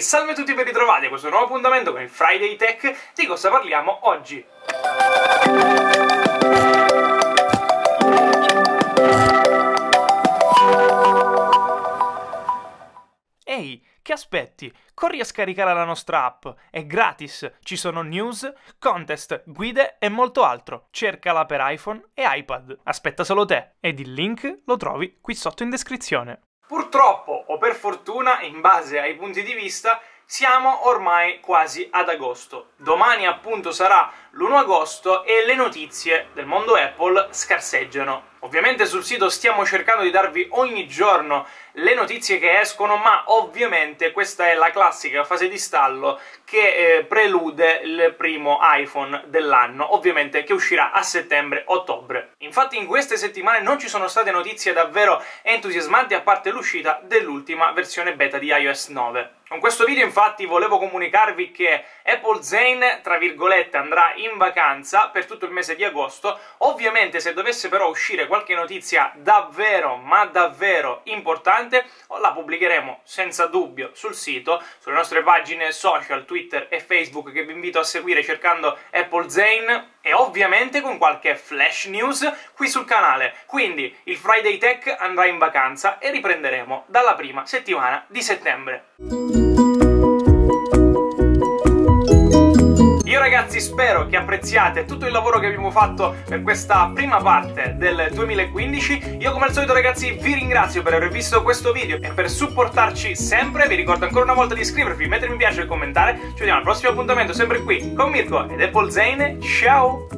Salve a tutti e ben ritrovati a questo nuovo appuntamento con il Friday Tech. Di cosa parliamo oggi? Ehi, che aspetti? Corri a scaricare la nostra app, è gratis, ci sono news, contest, guide e molto altro. Cercala per iPhone e iPad. Aspetta solo te ed il link lo trovi qui sotto in descrizione. Purtroppo, o per fortuna, in base ai punti di vista, siamo ormai quasi ad agosto. Domani appunto sarà l'1 agosto e le notizie del mondo Apple scarseggiano. Ovviamente sul sito stiamo cercando di darvi ogni giorno le notizie che escono, ma ovviamente questa è la classica fase di stallo che eh, prelude il primo iPhone dell'anno, ovviamente che uscirà a settembre-ottobre. Infatti in queste settimane non ci sono state notizie davvero entusiasmanti a parte l'uscita dell'ultima versione beta di iOS 9. Con questo video infatti volevo comunicarvi che Apple Zane, tra virgolette, andrà in vacanza per tutto il mese di agosto. Ovviamente se dovesse però uscire qualche notizia davvero, ma davvero importante, la pubblicheremo senza dubbio sul sito, sulle nostre pagine social, Twitter e Facebook che vi invito a seguire cercando Apple Zane e ovviamente con qualche flash news qui sul canale. Quindi il Friday Tech andrà in vacanza e riprenderemo dalla prima settimana di settembre. Io ragazzi spero che apprezziate tutto il lavoro che abbiamo fatto per questa prima parte del 2015. Io come al solito ragazzi vi ringrazio per aver visto questo video e per supportarci sempre. Vi ricordo ancora una volta di iscrivervi, mettere mi piace e commentare. Ci vediamo al prossimo appuntamento sempre qui con Mirko ed Apple Zane. Ciao!